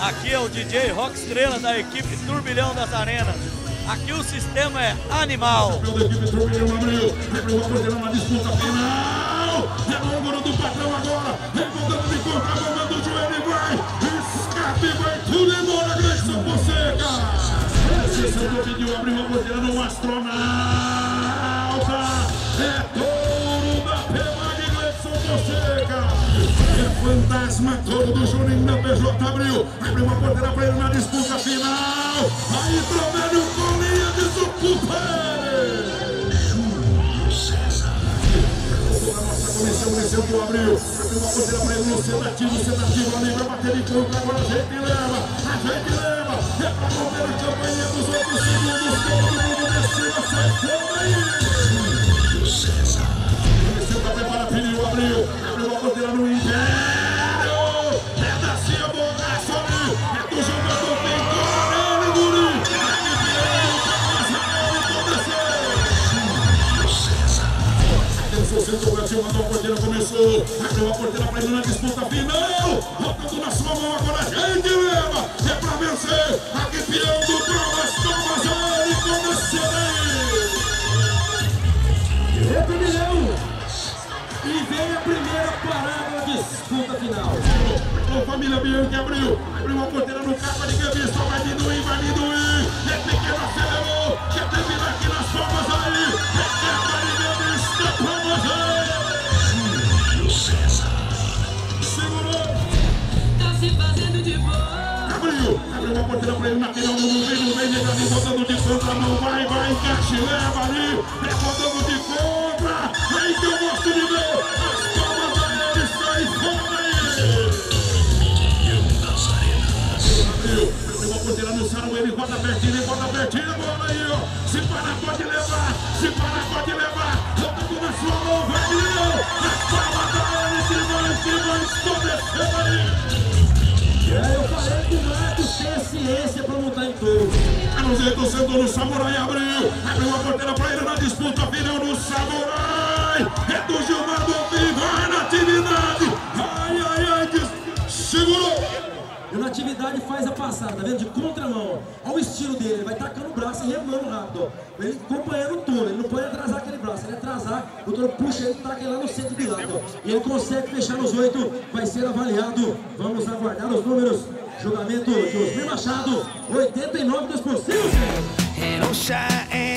Aqui é o DJ Rock Estrela da equipe Turbilhão das Arenas. Aqui o sistema é animal. Da equipe Turbilhão abriu. Abriu a porteira na disputa final. É do patrão agora. De vai. Escape, vai tudo embora. Esse domínio abriu astronauta. É fantasma todo do Juninho da PJ abriu. Abriu uma porteira pra ele na disputa final. Aí Tromélio com linha desocupa ele. Júlio César. A nossa comissão desceu que abriu. Abriu uma porteira pra ele no sedativo. Sedativo ali vai bater de conta. Agora a gente leva. A gente leva. É pra romper a campanha dos outros segundos. Todo mundo desceu. Sai fora aí. Brasil, a porteira, começou. Abriu a porteira para ele na disputa final. Voltando na sua mão, agora gente leva. É para vencer. A campeão do Provas Thomas ele começou. É milhão. E vem a primeira parada da disputa final. Ô, família Bianchi abriu. Abriu a porteira no capa de revista. Vai diminuir, vai diminuir. Abriu, abriu uma porteira pra ele, ângulo, no meio, no meio, ele ali, botando de contramão, vai, vai, encaixe, leva ali, é botando de contra, aí que eu gosto de ver, as palmas a ele, sai fora aí. Abriu uma porteira no sarão, ele bota pertinho, bota pertinho, bola Marcos tem a ciência pra montar em touro. Cruzeiro torcedor no Samurai abriu. Abriu a porteira pra ele na disputa final no Samurai. É do Gilmar Bonfim, vai na atividade. Ai, ai, ai, segurou. E na atividade faz a passada, tá vendo? De contramão. Olha o estilo dele, ele vai tacando o braço e remando rápido. ó. Ele acompanhando o touro, ele não pode atrasar aquele braço. Ele atrasar, o touro puxa ele taca ele lá no centro de lado. ó. E ele consegue fechar nos oito, vai ser avaliado. Vamos aguardar os números. Julgamento de Osmir Machado, 89 dos shine